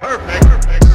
Perfect. Perfect.